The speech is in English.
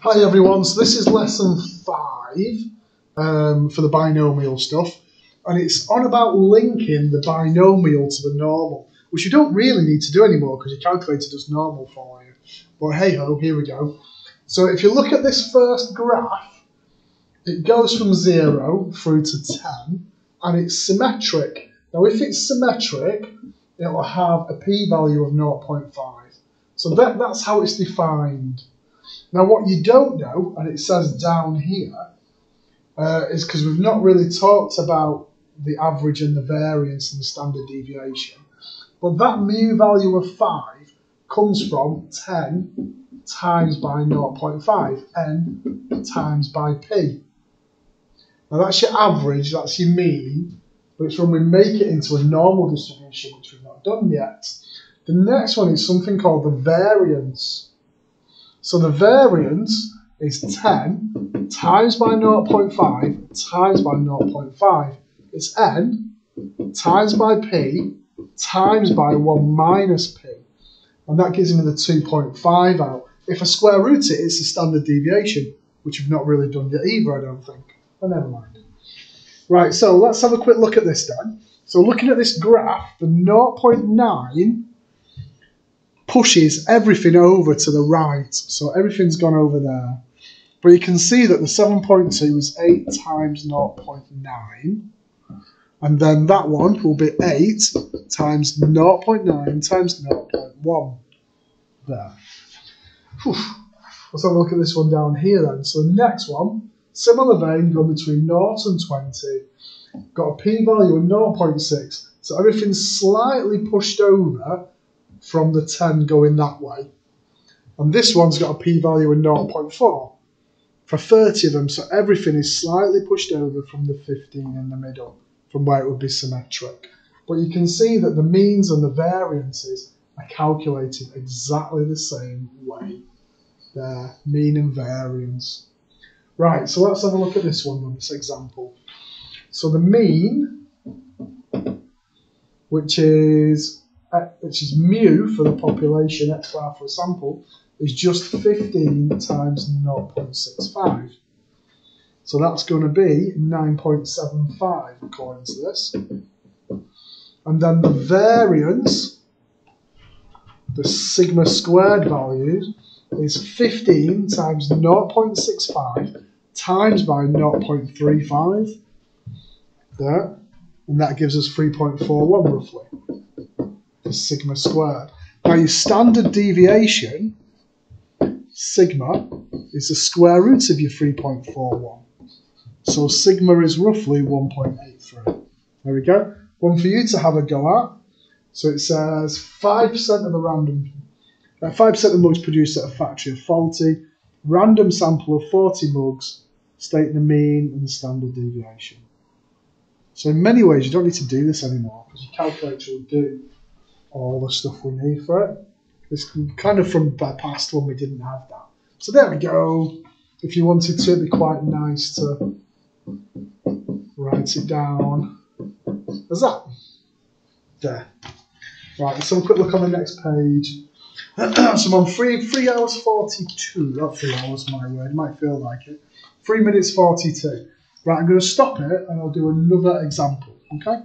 Hi everyone, so this is lesson five um, for the binomial stuff, and it's on about linking the binomial to the normal, which you don't really need to do anymore because your calculator does normal for you. But hey ho, here we go. So if you look at this first graph, it goes from zero through to 10, and it's symmetric. Now if it's symmetric, it will have a p-value of 0.5. So that, that's how it's defined. Now, what you don't know, and it says down here, uh, is because we've not really talked about the average and the variance and the standard deviation. But that mu value of 5 comes from 10 times by 0.5, n times by p. Now that's your average, that's your mean, but it's when we make it into a normal distribution, which we've not done yet. The next one is something called the variance. So the variance is 10 times by 0.5 times by 0.5. It's n times by p times by 1 minus p. And that gives me the 2.5 out. If I square root it, it's the standard deviation, which we've not really done yet either, I don't think. But never mind. Right, so let's have a quick look at this then. So looking at this graph, the 0.9 pushes everything over to the right. So everything's gone over there. But you can see that the 7.2 is 8 times 0.9. And then that one will be 8 times 0.9 times 0.1. There. Whew. Let's have a look at this one down here then. So the next one, similar vein, going between 0 and 20. Got a p-value of 0.6. So everything's slightly pushed over from the 10 going that way. And this one's got a p-value of 0.4 for 30 of them, so everything is slightly pushed over from the 15 in the middle, from where it would be symmetric. But you can see that the means and the variances are calculated exactly the same way. There, mean and variance. Right, so let's have a look at this one, this example. So the mean, which is Uh, which is mu for the population, x bar for a sample, is just 15 times 0.65. So that's going to be 9.75 according to this. And then the variance, the sigma squared value, is 15 times 0.65 times by 0.35. There. And that gives us 3.41 roughly sigma squared. Now your standard deviation, sigma, is the square root of your 3.41. So sigma is roughly 1.83. There we go. One for you to have a go at. So it says 5% of the random, 5% uh, of mugs produced at a factory are faulty. Random sample of 40 mugs, state the mean and the standard deviation. So in many ways, you don't need to do this anymore because your calculator will do all the stuff we need for it. It's kind of from the past when we didn't have that. So there we go. If you wanted to, it'd be quite nice to write it down. There's that. There. Right, let's have a quick look on the next page. so I'm on three, three hours 42. Not three hours, my word. It Might feel like it. Three minutes 42. Right, I'm going to stop it and I'll do another example. Okay?